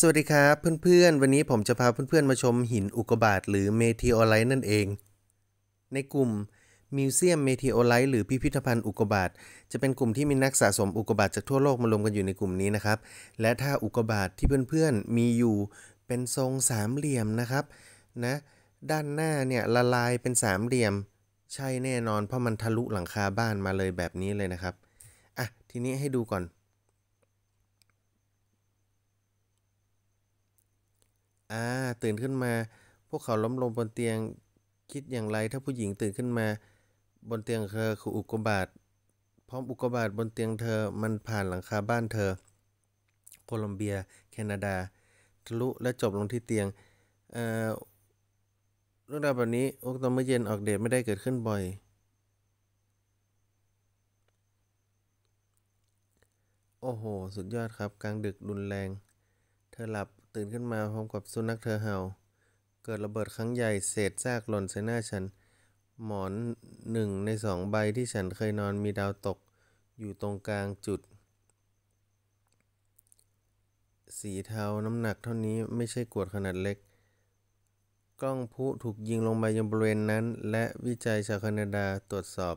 สวัสดีครับเพื่อนๆ วันนี้ผมจะพาเพื่อนๆ มาชมหินอุกกาบาตหรือ meteorite นั่นเอง ในกลุ่ม museum meteorite หรือพิพิธภัณฑ์อุกกาบาตจะเป็นกลุ่มที่มีนักสะสมอุกกาบาตจากทั่วโลกมารวมกันอยู่ในกลุ่มนี้นะครับ และถ้าอุกกาบาตที่เพื่อนๆ มีอยู่เป็นทรงสามเหลี่ยมนะครับนะด้านหน้าเนี่ยละลายเป็นสามเหลี่ยม ใช่แน่นอนเพราะมันทะลุหลังคาบ้านมาเลยแบบนี้เลยนะครับอะทีนี้ให้ดูก่อน อ่าตื่นขึ้นมา พวกเขาล้มลงบนเตียงคิดอย่างไรถ้าผู้หญิงตื่นขึ้นมา บนเตียงเธอคืออุกกาบาตพร้อมอุกกาบาตบนเตียงเธอมันผ่านหลังคาบ้านเธอ โคลอมเบีย แคนาดา ทะลุและจบลงที่เตียงเอ่อเรื่องราวแบบนี้โอ้ตอนเมื่อเย็นออกเดทไม่ได้เกิดขึ้นบ่อย โอ้โห สุดยอดครับ กลางดึกรุนแรง เธอหลับ ตื่นขึ้นมาพร้อมกับสุนัขเธอเห่า เกิดระเบิดครั้งใหญ่เศษซากหล่นใส่หน้าฉัน หมอนหนึ่งในสองใบที่ฉันเคยนอนมีดาวตก อยู่ตรงกลางจุด สีเทาน้ำหนักเท่านี้ไม่ใช่กวดขนาดเล็ก กล้องพุถูกยิงลงไปยังบริเวณนั้น และวิจัยชาวแคนาดาตรวจสอบ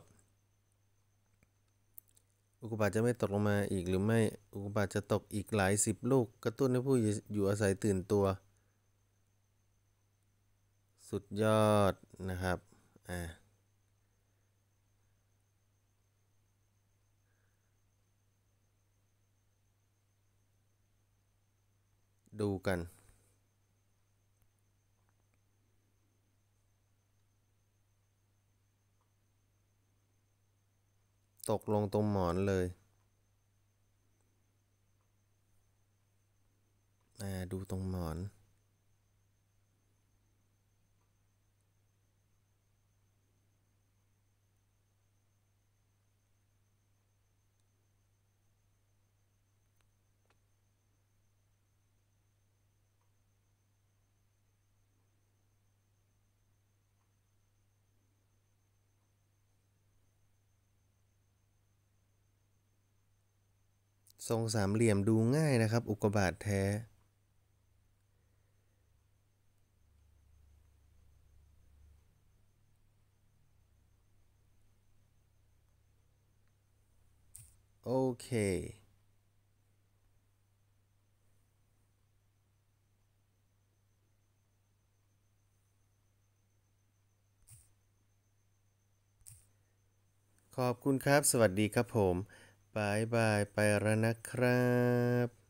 อุกบาตจะไม่ตกลงมาอีกหรือไม่ อุกบาตจะตกอีกหลายสิบลูก กระตุ้นให้ผู้อยู่อาศัยตื่นตัว สุดยอดนะครับ อ่า ดูกัน ตกลงตรงหมอนเลยดูตรงหมอน ทรงสามเหลี่ยมดูง่ายนะครับ อุกกาบาตแท้ โอเคขอบคุณครับ สวัสดีครับผม บายบายไปแล้วนะครับ